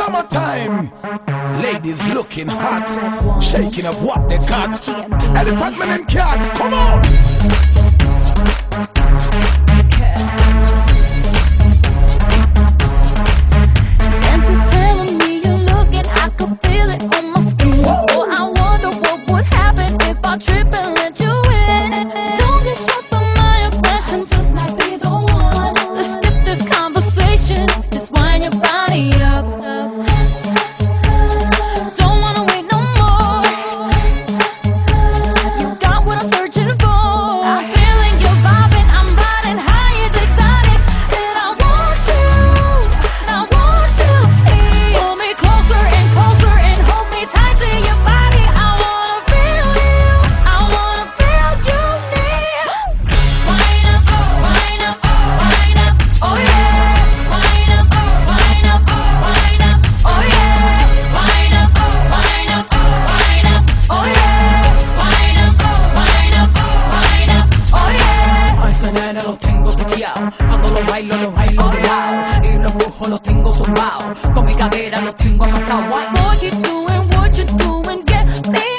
summertime. Ladies looking hot, shaking up what they got. Elephant man and cat, come on. Cuando lo bailo, lo bailo de lado. Y los brujos los tengo tumbados. Con mi cadera los tengo amasados. What you doing, what you doing, get me.